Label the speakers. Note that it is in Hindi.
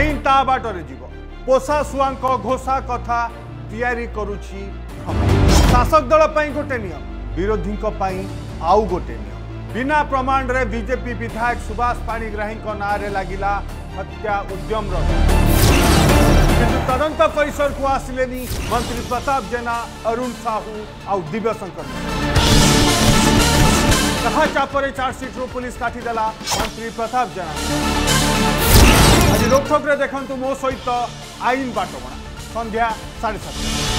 Speaker 1: आईन ता बाटर जीव पोषा शुआ घोषा कथा या शासक दल गोटे नियम विरोधी आउ गोटे नियम बिना प्रमाण रे बीजेपी विधायक सुभाष पाणीग्राही नाँ लगला हत्या उद्यम किंतु तदंत परिसर को आसिले मंत्री प्रताप जेना अरुण साहू आउ दिव्यशंकर चापर पुलिस काटिदेला मंत्री प्रताप जेना বৈঠকরে দেখুন মো সহিত আইন বাটবণা সন্ধ্যা সাড়ে সাতটা